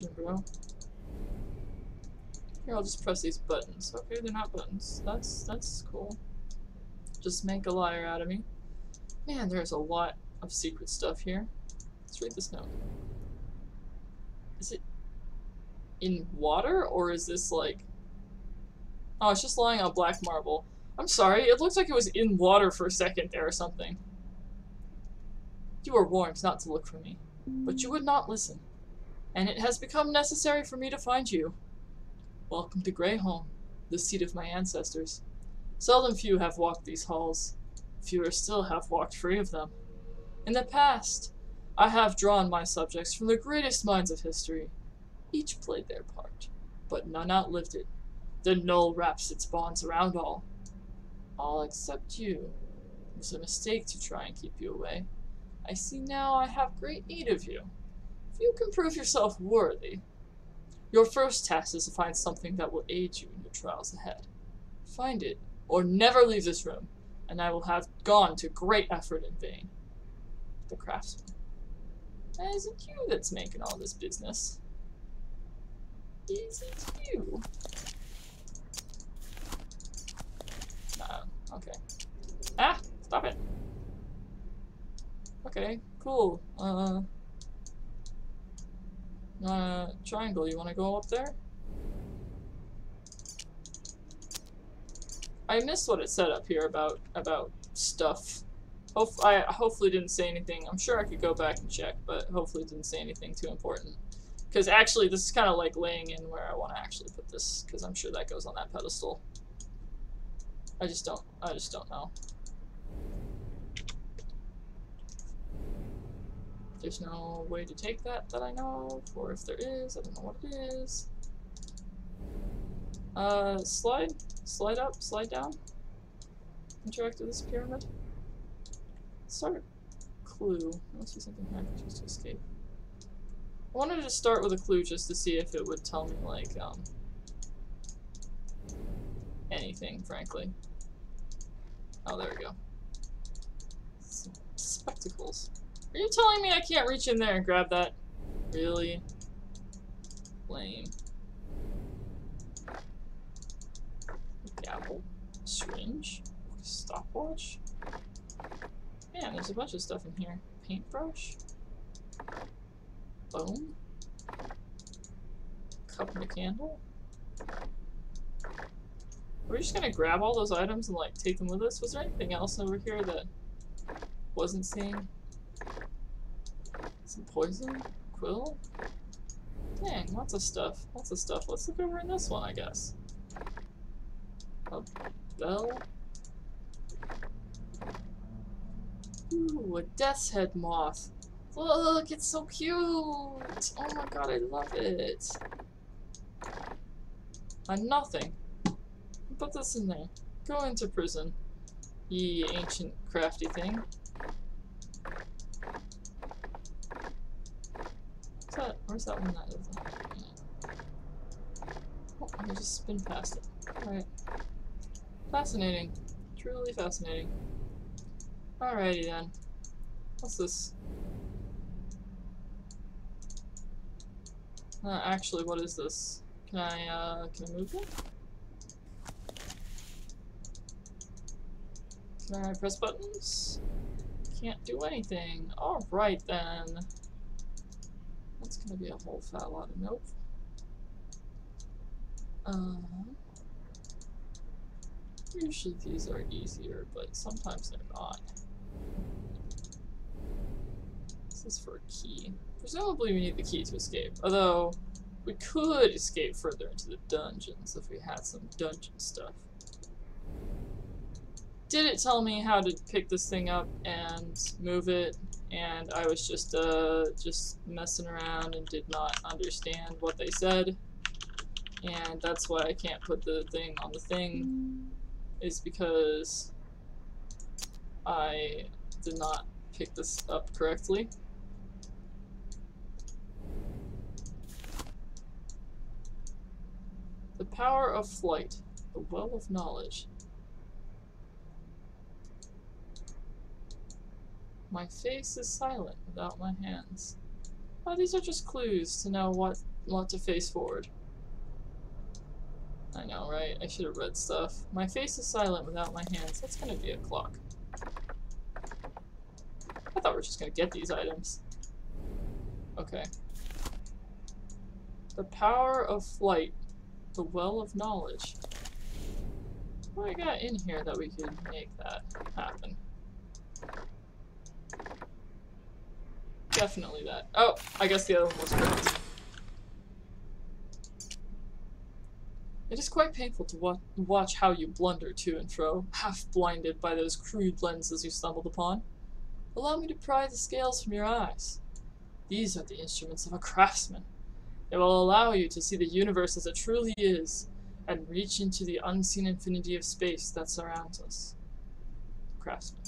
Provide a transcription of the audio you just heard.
Here, I'll just press these buttons. Okay, they're not buttons. That's that's cool. Just make a liar out of me. Man, there's a lot of secret stuff here. Let's read this note. Is it in water, or is this like... Oh, it's just lying on black marble. I'm sorry, it looks like it was in water for a second there or something. You were warned not to look for me, but you would not listen, and it has become necessary for me to find you. Welcome to Greyholm, the seat of my ancestors. Seldom few have walked these halls. Fewer still have walked free of them. In the past, I have drawn my subjects from the greatest minds of history. Each played their part, but none outlived it. The null wraps its bonds around all. All except you. It was a mistake to try and keep you away. I see now I have great need of you. You can prove yourself worthy, your first task is to find something that will aid you in your trials ahead. Find it, or never leave this room, and I will have gone to great effort in vain. The craftsman. Is it you that's making all this business? Is it you? Okay. Ah! Stop it! Okay, cool. Uh... Uh, triangle, you wanna go up there? I missed what it said up here about about stuff. Hope I hopefully didn't say anything. I'm sure I could go back and check, but hopefully didn't say anything too important. Because actually, this is kind of like laying in where I want to actually put this, because I'm sure that goes on that pedestal. I just don't. I just don't know. There's no way to take that that I know of, or if there is, I don't know what it is. Uh, slide? Slide up, slide down? Interact with this pyramid? Start clue. I don't see something I can choose to escape. I wanted to start with a clue just to see if it would tell me, like, um, anything, frankly. Oh, there we go. Some spectacles. Are you telling me I can't reach in there and grab that? Really? Lame. Gavel. Syringe. Stopwatch. Man, there's a bunch of stuff in here. Paintbrush. Bone. Cup and a candle. Are we just gonna grab all those items and like take them with us? Was there anything else over here that wasn't seen? Some poison? Quill? Dang, lots of stuff. Lots of stuff. Let's look over in this one, I guess. A bell? Ooh, a death's head moth. Look, it's so cute! Oh my god, I love it. And nothing. Put this in there. Go into prison, ye ancient crafty thing. What's that? Where's that one that is? Oh, I just spin past it. Alright. Fascinating. Truly fascinating. Alrighty then. What's this? Uh, actually, what is this? Can I, uh, can I move it? Can I press buttons? Can't do anything. Alright then. That's gonna be a whole fat lot of nope. Uh, usually these are easier, but sometimes they're not. This is for a key. Presumably we need the key to escape, although we could escape further into the dungeons if we had some dungeon stuff. Did it tell me how to pick this thing up and move it, and I was just, uh, just messing around and did not understand what they said, and that's why I can't put the thing on the thing, is because I did not pick this up correctly. The power of flight, the well of knowledge. My face is silent without my hands. Oh, these are just clues to know what want to face forward. I know, right? I should have read stuff. My face is silent without my hands. That's gonna be a clock. I thought we were just gonna get these items. Okay. The power of flight. The well of knowledge. What I got in here that we could make that happen? Definitely that. Oh, I guess the other one was correct. It is quite painful to wa watch how you blunder to and fro, half blinded by those crude lenses you stumbled upon. Allow me to pry the scales from your eyes. These are the instruments of a craftsman. They will allow you to see the universe as it truly is, and reach into the unseen infinity of space that surrounds us. Craftsman.